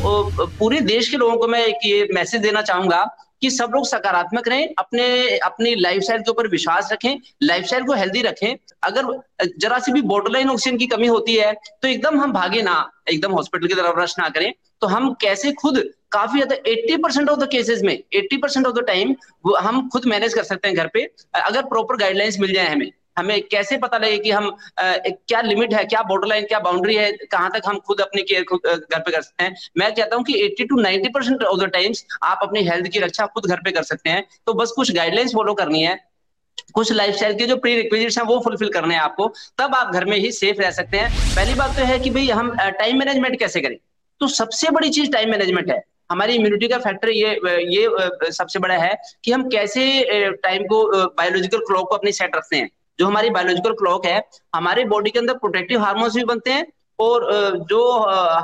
पूरे देश के लोगों को मैं एक ये मैसेज देना चाहूँगा कि सब लोग सकारात्मक रहें, अपने, अपनी लाइफस्टाइल के ऊपर विश्वास रखें लाइफस्टाइल को हेल्दी रखें। अगर जरा सी भी बॉर्डरलाइन ऑक्सीजन की कमी होती है तो एकदम हम भागे ना, एकदम हॉस्पिटल की तरफ़ रश ना करें। तो हम कैसे खुद काफ़ी ज़्यादा 80 परसेंट ऑफ़ द केसेस में 80 परसेंट ऑफ़ द टाइम हम खुद मैनेज कर सकते हैं घर पे। अगर प्रॉपर गाइडलाइंस मिल जाए हमें। हमें कैसे पता लगे कि हम क्या लिमिट है, क्या बॉर्डर लाइन क्या बाउंड्री है, कहाँ तक हम खुद अपनी केयर घर पे कर सकते हैं? मैं कहता हूँ कि 80 to 90 percent of the times आप अपनी हेल्थ की रक्षा खुद घर पे कर सकते हैं। तो बस कुछ गाइडलाइंस फॉलो करनी है। कुछ लाइफस्टाइल के जो प्री रिक्विजिट्स हैं वो फुलफिल करने हैं आपको। तब आप घर में ही सेफ़ रह सकते हैं। पहली बात तो है कि भाई हम टाइम मैनेजमेंट कैसे करें? तो सबसे बड़ी चीज़ टाइम मैनेजमेंट है। हमारी इम्यूनिटी का फैक्टर ये ये सबसे बड़ा है कि हम कैसे टाइम को बायोलॉजिकल क्लॉक को अपनी सेट रखते हैं। जो हमारी बायोलॉजिकल क्लॉक है, हमारे बॉडी के अंदर प्रोटेक्टिव हार्मोन्स भी बनते हैं और जो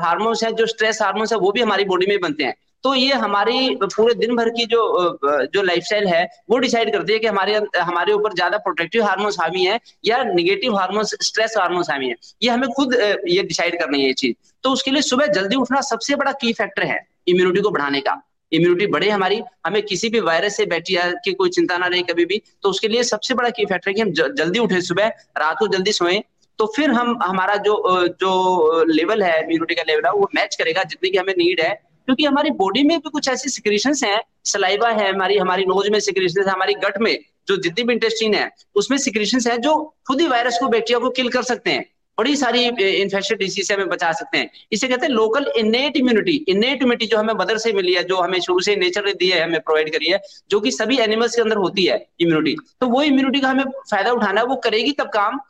हार्मोन्स है, जो स्ट्रेस हार्मोन्स है, वो भी हमारी बॉडी में बनते हैं। तो ये हमारी पूरे दिन भर की जो जो लाइफस्टाइल है, वो डिसाइड करती है कि हमारे हमारे ऊपर ज़्यादा प्रोटेक्टिव हार्मोन्स हावी है या निगेटिव हार्मोन्स स्ट्रेस हार्मोन्स हावी है। ये हमें खुद ये डिसाइड करनी है ये चीज़। तो उसके लिए सुबह जल्दी उठना सबसे बड़ा की फैक्टर है इम्यूनिटी को बढ़ाने का। इम्यूनिटी बढ़े हमारी, हमें किसी भी वायरस से बैक्टीरिया की कोई चिंता ना रहे कभी भी तो उसके लिए सबसे बड़ा की फैक्टर है कि हम जल्दी उठे सुबह, रात को जल्दी सोएँ तो फिर हम, हमारा जो जो लेवल है इम्यूनिटी का लेवल है, वो मैच करेगा जितनी की हमें नीड है, क्योंकि हमारी बॉडी में भी कुछ ऐसी सिक्रेशन है सलाइवा है हमारी हमारी नोज़ में सिक्रेशन है, हमारी गट में, जो जितनी भी इंटेस्टीन है, उसमें सिक्रेशन है जो खुद ही वायरस को बैक्टीरिया को किल कर सकते हैं। बड़ी सारी इन्फेक्शन डिसीज से हमें बचा सकते हैं। इसे कहते हैं local innate immunity innate immunity जो हमें मदर से मिली है, जो हमें शुरू से नेचर ने दी है, हमें प्रोवाइड करी है, जो कि सभी एनिमल्स के अंदर होती है इम्यूनिटी तो वो इम्यूनिटी का हमें फ़ायदा उठाना है, वो करेगी तब काम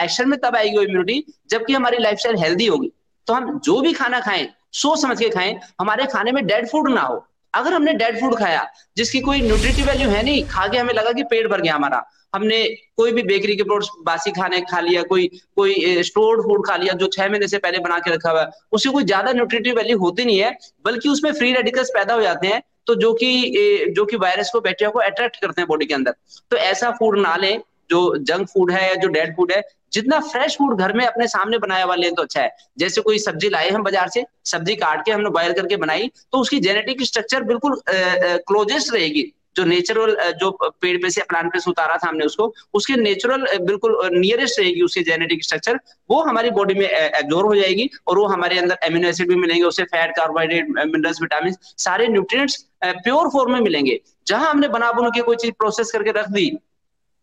एक्शन में तब आएगी वो इम्यूनिटी जबकि हमारी लाइफ हेल्दी होगी। तो हम जो भी खाना खाएँ, सोच समझ के खाएँ, हमारे खाने में डेड फ़ूड ना हो। अगर हमने डेड फ़ूड खाया, जिसकी कोई न्यूट्रिटिव वैल्यू है नहीं, खा के हमें लगा कि पेट भर गया हमारा, हमने कोई भी बेकरी के प्रोडक्ट्स बासी खाने खा लिया, कोई कोई स्टोर्ड फ़ूड खा लिया, जो छह महीने से पहले बना के रखा हुआ है कोई ज़्यादा न्यूट्रिटिव वैल्यू होती नहीं है, बल्कि उसमें फ्री रेडिकल्स पैदा हो जाते हैं तो जो कि जो कि वायरस को बैक्टीरिया को अट्रैक्ट करते हैं बॉडी के अंदर। तो ऐसा फ़ूड ना लें जो जंक फ़ूड है या जो डेड फ़ूड है, जितना फ्रेश फ़ूड घर में अपने सामने बनाया हुआ लें तो अच्छा है। जैसे कोई सब्ज़ी लाए हम बाज़ार से, सब्ज़ी काट के हमने बॉयल करके बनाई तो उसकी जेनेटिक स्ट्रक्चर बिल्कुल क्लोजेस्ट रहेगी। जो नेचुरल जो पेड़ पे से प्लांट पे से उतारा था हमने उसको, उसके नेचुरल बिल्कुल नियरेस्ट रहेगी उसकी जेनेटिक स्ट्रक्चर वो हमारी बॉडी में एब्जोर्व हो जाएगी और वो हमारे अंदर एमिनो एसिड भी मिलेंगे, उससे फैट कार्बोहाइड्रेट मिनरल्स विटामिन सारे न्यूट्रिएंट्स प्योर फॉर्म में मिलेंगे। जहाँ हमने बना बुन के कोई चीज़ प्रोसेस करके रख दी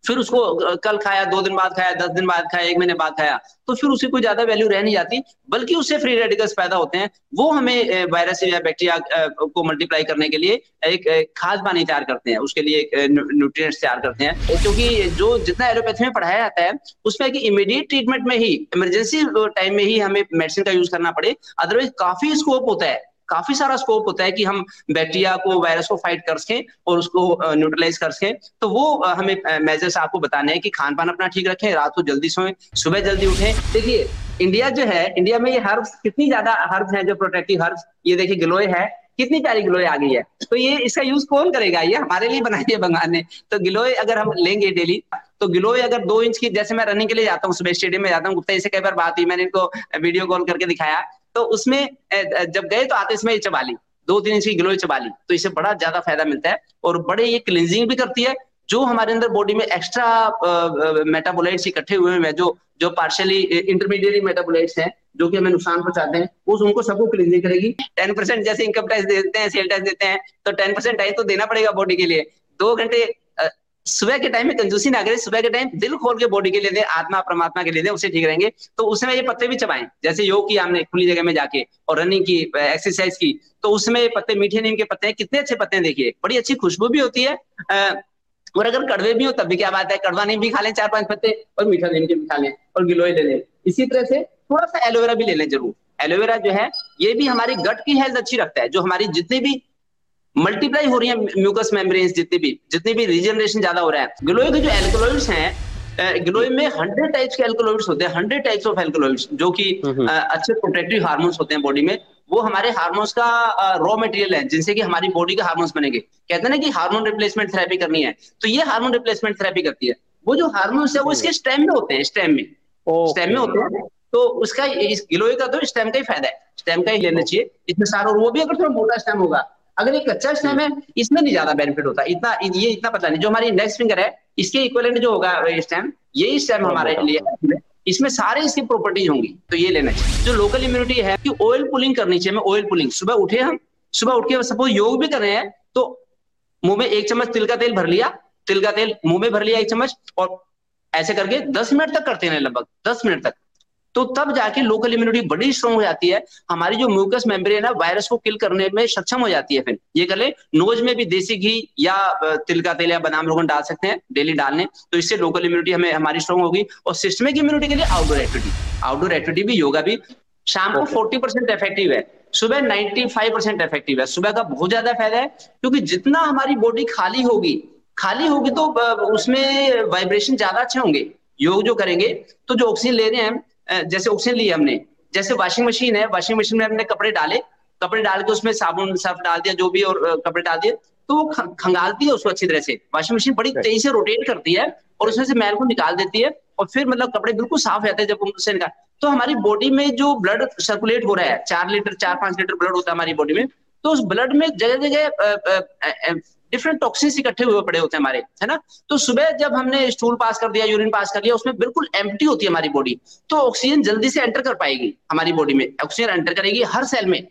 फिर उसको कल खाया, दो दिन बाद खाया, दस दिन बाद खाया, एक महीने बाद खाया तो फिर उसकी कोई ज़्यादा वैल्यू रह नहीं जाती, बल्कि उससे फ्री रेडिकल्स पैदा होते हैं। वो हमें वायरस या बैक्टीरिया को मल्टीप्लाई करने के लिए एक खाद पानी तैयार करते हैं। उसके लिए न्यूट्रिएंट्स तैयार करते हैं। क्योंकि जो जितना एलोपैथी में पढ़ाया जाता है, उसमें कि इमीडिएट ट्रीटमेंट में ही इमरजेंसी टाइम में ही हमें मेडिसिन का यूज़ करना पड़े। अदरवाइज़ काफ़ी स्कोप होता है। काफ़ी सारा स्कोप होता है कि हम बैक्टीरिया को वायरस को फाइट कर सकें और उसको न्यूट्रलाइज कर सकें। तो वो हमें मेजर्स आपको बताने हैं कि खान पान अपना ठीक रखें, रात को जल्दी सोएँ, सुबह जल्दी उठें। देखिए इंडिया जो है इंडिया में ये हर्ब्स कितनी ज़्यादा हर्ब्स हैं जो प्रोटेक्टिव हर्ब्स ये देखिए ग्लोए है, कितनी प्यारी गिलोय आ गई है। तो ये, इसका यूज़ कौन करेगा? ये हमारे लिए बनाई है भगवान ने। तो गिलोय अगर हम लेंगे डेली तो गिलोय अगर दो इंच की, जैसे मैं रनिंग के लिए जाता हूँ, सुबह स्टेडियम में जाता हूँ, गुप्ता से कई बार बात हुई, मैंने इनको वीडियो कॉल करके दिखाया। तो उसमें जब गए तो आते इसमें चबा ली दो तीन इंच की ग्लोई चबा ली तो इससे बड़ा ज़्यादा फ़ायदा मिलता है और बड़े ये क्लिनजिंग भी करती है, जो हमारे अंदर बॉडी में एक्स्ट्रा मेटाबोलाइट्स इकट्ठे हुए हैं, जो जो पार्शियली इंटरमीडिएट मेटाबोलाइट्स हैं, जो कि हमें नुकसान पहुंचाते हैं, उस उनको सबको क्लीनिंग करेगी। टेन परसेंट जैसे इनकम टैक्स देते हैं सेल टैक्स देते हैं तो टेन परसेंट टैक्स तो देना पड़ेगा बॉडी के लिए। दो घंटे सुबह के टाइम में कंजूसी ना करें, सुबह के टाइम दिल खोल के बॉडी के लिए दे, आत्मा, परमात्मा के लिए दे, उसे ठीक रहेंगे तो उसमें ये पत्ते भी चबाएँ, जैसे योग किया हमने, खुली जगह में जाके, और रनिंग की एक्सरसाइज की तो उसमें ये पत्ते, मीठे नीम के पत्ते हैं, कितने अच्छे पत्ते हैं देखिए, बड़ी अच्छी खुशबू भी होती है और अगर कड़वे भी हो, तब भी क्या बात है, कड़वा नीम भी खा लें, चार पाँच पत्ते, और मीठा नीम के भी खा लें, और गिलोय ले लें इसी तरह से थोड़ा सा एलोवेरा भी ले लें ज़रूर। एलोवेरा जो है, ये भी हमारी गट की हेल्थ अच्छी रखता है, जो हमारी जितनी भी मल्टीप्लाई हो रही है म्यूकस मेम्ब्रेन्स जितनी भी जितनी भी रिजनरेशन ज़्यादा हो रहा है। ग्लोए के जो एल्कोलॉइड्स हैं ग्लोए में हंड्रेड टाइप्स के एल्कोलॉइड्स होते हैं हंड्रेड टाइप्स ऑफ़ एल्कोलॉइड्स जो कि अच्छे प्रोटेक्टिव हार्मोन्स होते हैं बॉडी में। वो हमारे हार्मोन्स का रॉ मटेरियल है जिनसे कि हमारी बॉडी के हार्मोन्स बनेंगे। कहते हैं ना कि हार्मोन रिप्लेसमेंट थेरेपी करनी है तो ये हार्मोन रिप्लेसमेंट थेरेपी करती है। वो जो हार्मोन्स है वो इसके स्टेम में होते हैं स्टेम में। स्टेम में होते हैं तो उसका इस गिलोय का तो स्टेम का ही फ़ायदा है। स्टेम का ही लेना चाहिए इसमें सारा वो भी अगर थोड़ा मोटा स्टेम होगा अगर ये कच्चा स्टेम है इसमें नहीं ज़्यादा बेनिफिट होता इतना ये इतना पता नहीं जो हमारी नेक्स्ट फिंगर है इसके इक्वलेंट जो होगा स्टेम यही स्टेम हमारे लिए इसमें सारे इसकी प्रॉपर्टीज़ होंगी तो ये लेना चाहिए। जो लोकल इम्यूनिटी है कि ऑयल पुलिंग करनी चाहिए ऑयल पुलिंग सुबह उठे हम सुबह उठ के सपोज़ योग भी कर रहे हैं तो मुँह में एक चम्मच तिल का तेल भर लिया तिल का तेल मुँह में भर लिया एक चम्मच और ऐसे करके दस मिनट तक करते हैं लगभग दस मिनट तक। तो तब जाके लोकल इम्यूनिटी बड़ी स्ट्रॉन्ग हो जाती है। हमारी जो म्यूकस मेम्ब्रेन है वायरस को किल करने में सक्षम हो जाती है फिर। ये कर ले नोज़ में भी देसी घी या तिल का तेल या बादाम रोगन डाल सकते हैं डेली डालने। तो इससे लोकल इम्यूनिटी हमें हमारी स्ट्रॉन्ग होगी। और सिस्टमिक इम्यूनिटी के लिए आउटडोर एक्टिविटी आउटडोर एक्टिविटी भी योगा भी। शाम को फोर्टी परसेंट इफ़ेक्टिव है। सुबह 95 परसेंट इफ़ेक्टिव है। सुबह का बहुत ज़्यादा फ़ायदा है क्योंकि जितना हमारी बॉडी खाली होगी खाली होगी तो उसमें वाइब्रेशन ज़्यादा अच्छे होंगे। योग जो करेंगे तो जो ऑक्सीजन ले रहे हैं जैसे ऑक्सीजन ली हमने। जैसे वॉशिंग मशीन है वॉशिंग मशीन में हमने कपड़े डाले। कपड़े डाल के उसमें साबुन सर्फ डाल दिया जो भी और कपड़े डाल दिए तो वो खंगालती है उसको अच्छी तरह से। वॉशिंग मशीन बड़ी तेज़ी से रोटेट करती है और उसमें से मैल को निकाल देती है और फिर मतलब कपड़े बिल्कुल साफ़ रहते हैं जब उससे निकाल तो हमारी बॉडी में जो ब्लड सर्कुलेट हो रहा है चार लीटर चार पाँच लीटर ब्लड होता है हमारी बॉडी में तो उस ब्लड में जगह जगह डिफरेंट टॉक्सिन्स इकट्ठे हुए पड़े होते हैं हमारे, है ना? तो सुबह जब हमने स्टूल पास कर दिया यूरिन पास कर लिया उसमें बिल्कुल एम्प्टी होती है हमारी बॉडी तो ऑक्सीजन जल्दी से एंटर कर पाएगी हमारी बॉडी में। ऑक्सीजन एंटर करेगी हर सेल में।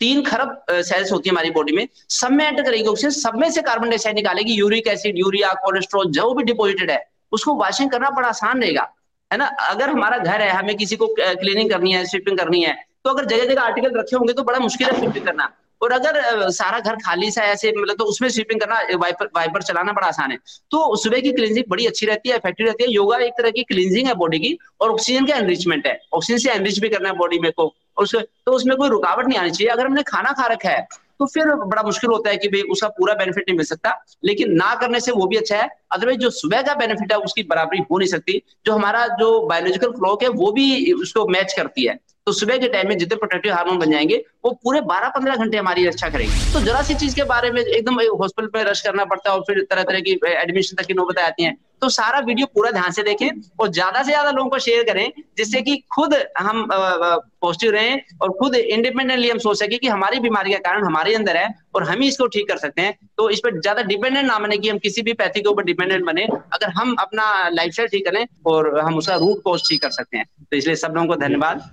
तीन खरब सेल्स होती है हमारी बॉडी में, सब में एंटर करेगी ऑक्सीजन सब में से कार्बन डाइऑक्साइड निकालेगी यूरिक एसिड यूरिया कोलेस्ट्रॉल जो भी डिपोजिटेड है, उसको वॉशिंग करना बड़ा आसान रहेगा, है ना? अगर हमारा घर है, हमें किसी को क्लीनिंग करनी है स्वीपिंग करनी है तो अगर जगह जगह आर्टिकल रखे होंगे तो बड़ा मुश्किल है स्वीपिंग करना। और अगर सारा घर खाली सा ऐसे मतलब तो उसमें स्वीपिंग करना वाइपर वाइपर चलाना बड़ा आसान है। तो सुबह की क्लिनजिंग बड़ी अच्छी रहती है इफ़ेक्टिव रहती है। योगा एक तरह की क्लिनजिंग है बॉडी की, और ऑक्सीजन का एनरिचमेंट है। ऑक्सीजन से एनरिच भी करना है बॉडी में को। तो उसमें कोई रुकावट नहीं आनी चाहिए। अगर हमने खाना खा रखा है तो फिर बड़ा मुश्किल होता है कि भाई उसका पूरा बेनिफिट नहीं मिल सकता। लेकिन ना करने से वो भी अच्छा है। अदरवाइज़ जो सुबह का बेनिफिट है, उसकी बराबरी हो नहीं सकती। जो हमारा जो बायोलॉजिकल क्लॉक है, वो भी उसको मैच करती है। तो सुबह के टाइम में जितने प्रोटेक्टिव हार्मोन बन जाएँगे, वो पूरे 12-15 घंटे हमारी रक्षा करेंगे। तो जरा सी चीज़ के बारे में एकदम हॉस्पिटल में रश करना पड़ता है और फिर तरह तरह की एडमिशन तक की नौबत आती है। तो सारा वीडियो पूरा ध्यान से देखें और ज़्यादा से ज़्यादा लोगों को शेयर करें, जिससे कि खुद हम पॉजिटिव रहें और खुद इंडिपेंडेंटली हम सोच सके कि हमारी बीमारी का कारण हमारे अंदर है और हम ही इसको ठीक कर सकते हैं। तो इस पर ज़्यादा डिपेंडेंट ना बने कि हम किसी भी पैथी के ऊपर डिपेंडेंट बने। अगर हम अपना लाइफ ठीक करें और हम उसका रूट कॉज ठीक कर सकते हैं। तो इसलिए सब लोगों को धन्यवाद।